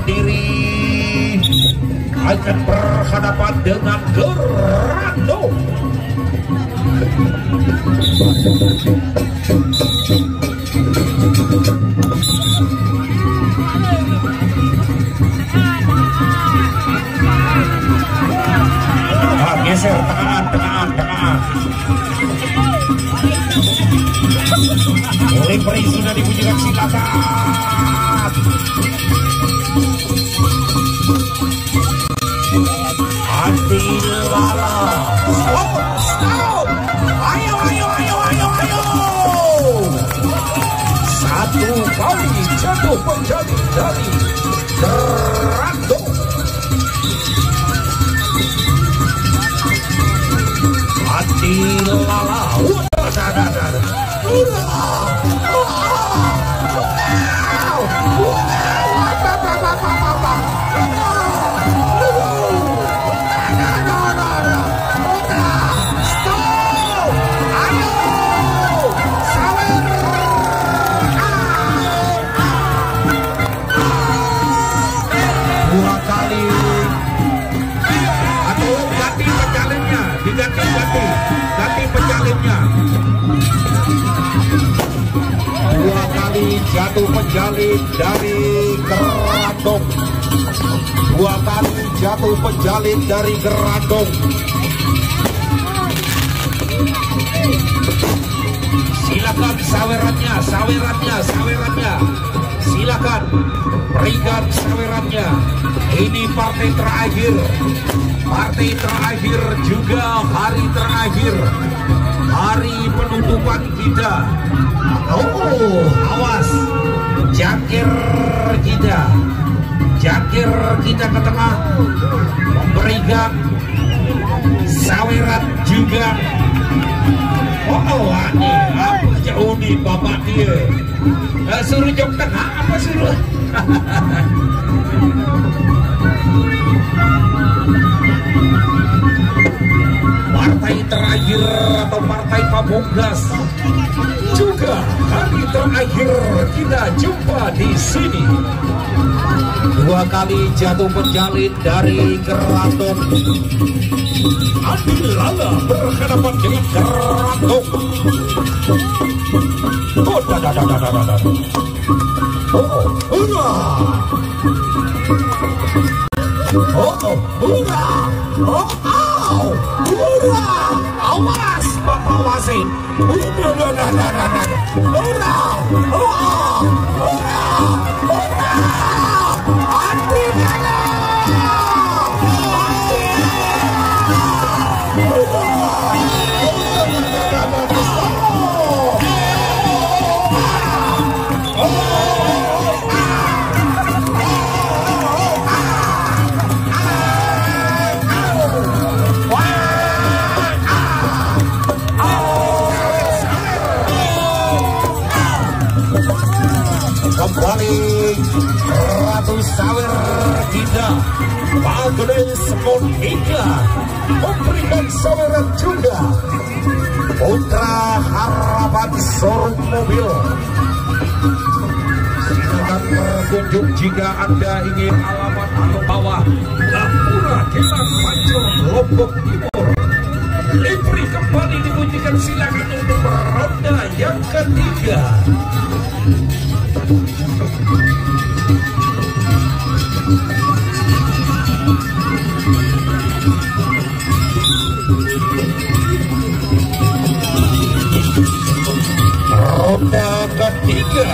berdiri akan berhadapan dengan Gerando. Ah, geser tengah tengah tengah. Livery sudah dibunyikan silakan. Atira lá lá, ura, da, da, da, da. ura. Jatuh pejalin dari gerandong kali jatuh pejalin dari gerandong silakan sawerannya sawerannya sawerannya silakan berikan sawerannya ini partai terakhir. Partai terakhir juga hari terakhir hari penutupan kita. Oh awas. Jangkir kita. Jangkir kita ke tengah. Memberikan saweran juga. Oh, aneh, apa jauh nih bapak dia? Eh, suruh jok tengah, apa suruh? pamungkas juga hari terakhir kita jumpa di sini. Dua kali jatuh penjalin dari keraton Adi Lala berhadapan dengan keraton. Oh, dah, dah, dah, dah, dah, dah. Oh! Oh, oh, hurrah! Oh, au! Bapak Wasit! Udah, udah, udah, udah, udah, udah. Hurrah! Oh, oh! Hurrah! Kembali Ratu Sawer kita Bagnes Monika memberikan saweran juga Putra Harapan Showroom Mobil. Silakan berkunjung jika anda ingin alamat atau bawah Gapura Kesan Pancur Lombok Timur. Livery kembali dibunyikan silakan untuk ronda yang ketiga Ronda ketiga.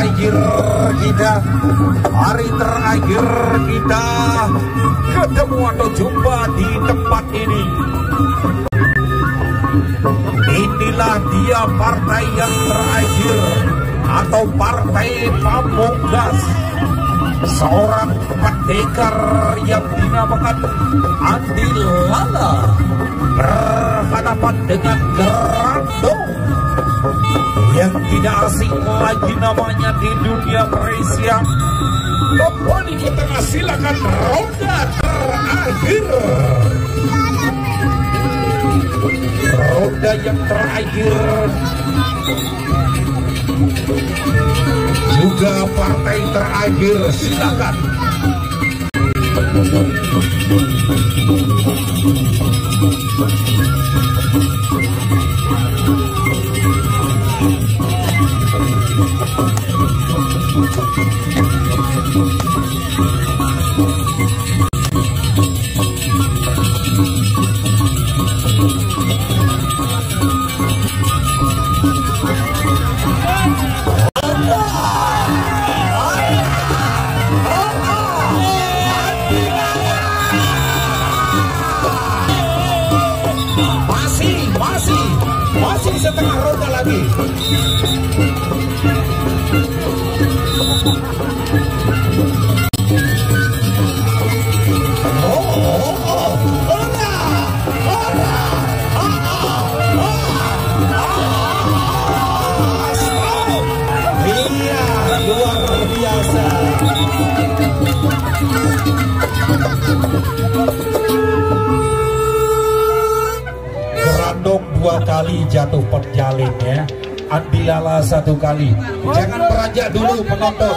Terakhir kita. Hari terakhir kita ketemu atau jumpa di tempat ini. Inilah dia partai yang terakhir atau partai pamungkas seorang pendekar yang dinamakan Andi Lala berhadapan dengan Gerandong yang tidak asing lagi namanya di dunia Malaysia. Kembali ke silakan roda terakhir. Roda yang terakhir. Juga partai terakhir. Silakan. masih setengah roda lagi Iya, luar biasa. Kali jatuh perjalin ya. Andilala satu kali. Jangan beranjak dulu penonton.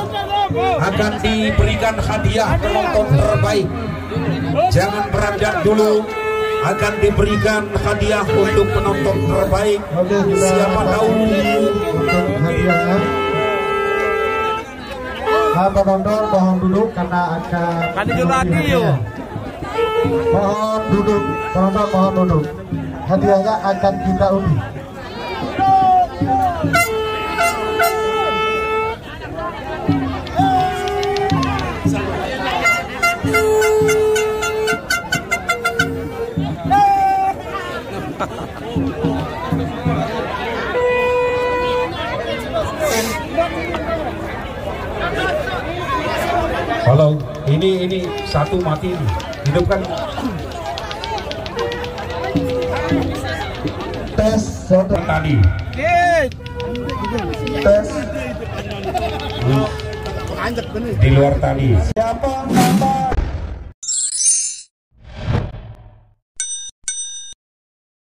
Akan diberikan hadiah penonton terbaik. Jangan beranjak dulu. Akan diberikan hadiah untuk penonton terbaik. Siapa tahu untuk hadiahnya. Nah, penonton mohon duduk karena akan Kan ikut radio. Mohon duduk, penonton mohon duduk. Hadiahnya akan kita undi. Halo, ini ini satu mati ini. Hidupkan Tes, satu, tadi. tes. Di luar tadi. Siapa nama